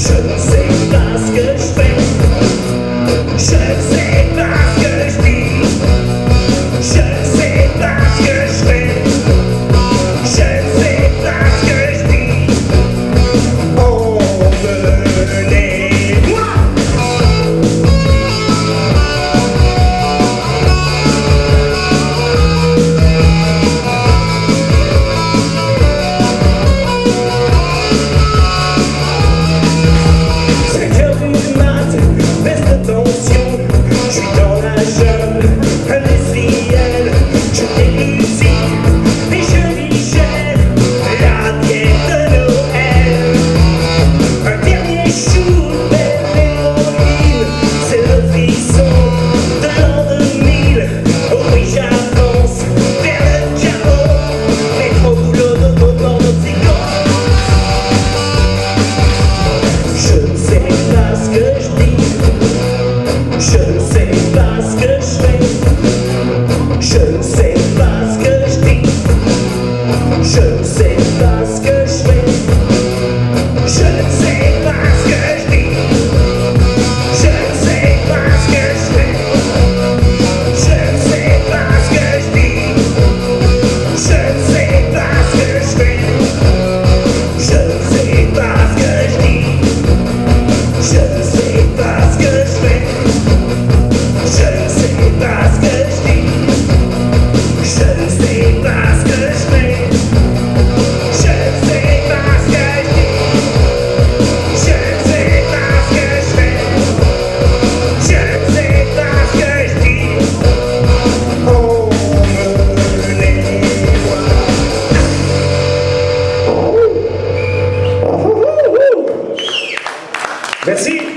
shouldn't say Merci.